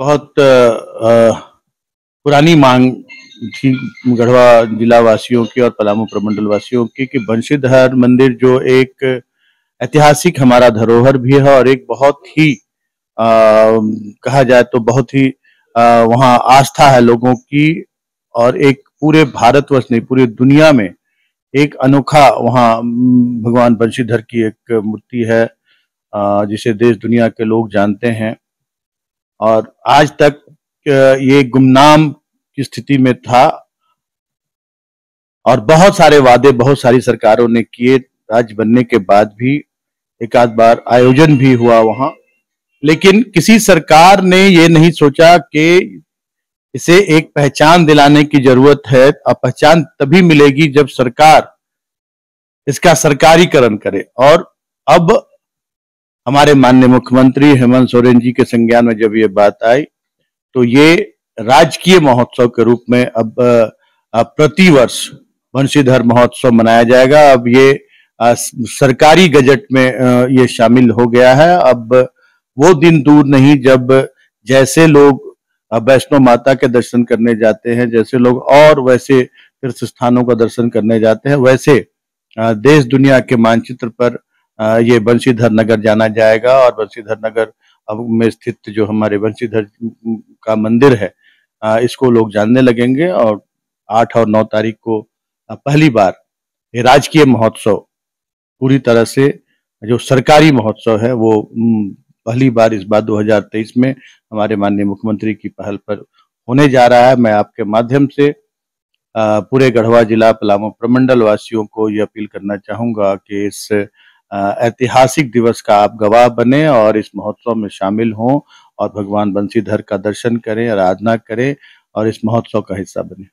बहुत पुरानी मांग थी गढ़वा जिला वासियों की और पलामू प्रमंडल वासियों की कि बंशीधर मंदिर जो एक ऐतिहासिक हमारा धरोहर भी है और एक बहुत ही आ, कहा जाए तो बहुत ही वहाँ आस्था है लोगों की और एक पूरे भारतवर्ष नहीं पूरी दुनिया में एक अनोखा वहाँ भगवान बंशीधर की एक मूर्ति है जिसे देश दुनिया के लोग जानते हैं। और आज तक ये गुमनाम की स्थिति में था और बहुत सारे वादे बहुत सारी सरकारों ने किए। राज्य बनने के बाद भी एक आध बार आयोजन भी हुआ वहाँ। लेकिन किसी सरकार ने ये नहीं सोचा कि इसे एक पहचान दिलाने की ज़रूरत है। और पहचान तभी मिलेगी जब सरकार इसका सरकारीकरण करे। और अब हमारे माननीय मुख्यमंत्री हेमंत सोरेन जी के संज्ञान में जब ये बात आई तो ये राजकीय महोत्सव के रूप में अब प्रतिवर्ष वंशीधर महोत्सव मनाया जाएगा। अब ये सरकारी गजट में ये शामिल हो गया है। अब वो दिन दूर नहीं, जब जैसे लोग वैष्णो माता के दर्शन करने जाते हैं, जैसे लोग और वैसे तीर्थ स्थानों का दर्शन करने जाते हैं, वैसे देश दुनिया के मानचित्र पर ये बंशीधर नगर जाना जाएगा और बंशीधर नगर में स्थित जो हमारे बंशीधर का मंदिर है इसको लोग जानने लगेंगे और आठ और नौ तारीख को पहली बार ये राजकीय महोत्सव पूरी तरह से जो सरकारी महोत्सव है वो पहली बार इस बार 2023 में हमारे माननीय मुख्यमंत्री की पहल पर होने जा रहा है। मैं आपके माध्यम से पूरे गढ़वा जिला पलामू प्रमंडल वासियों को ये अपील करना चाहूँगा कि इस ऐतिहासिक दिवस का आप गवाह बने और इस महोत्सव में शामिल हों और भगवान बंशीधर का दर्शन करें, आराधना करें और इस महोत्सव का हिस्सा बने।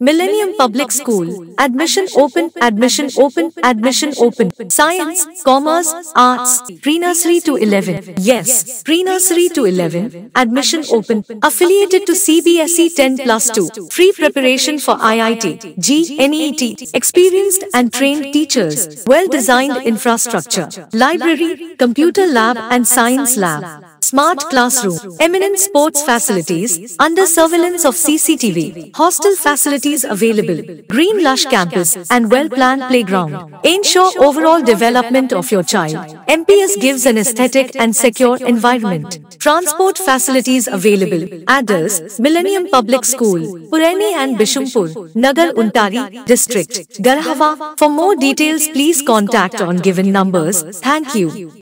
Millennium Public School. Admission open, admission open, admission open. Science, Commerce, Arts. Pre-nursery to 11. Yes, pre-nursery to 11. Admission open. Affiliated to CBSE 10 plus 2. Free preparation for IIT, G, NET. Experienced and trained teachers. Well-designed infrastructure. Library, computer lab and science lab. Smart classroom, eminent sports facilities, under surveillance of CCTV, hostel facilities available, green lush campus, and well-planned playground. Ensure overall development of your child. MPS gives an aesthetic and secure environment. Transport facilities available. Address, Millennium Public School, Purani and Bishumpur, Nagar Untari, District, Garhava. For more details please contact on given numbers. Thank you.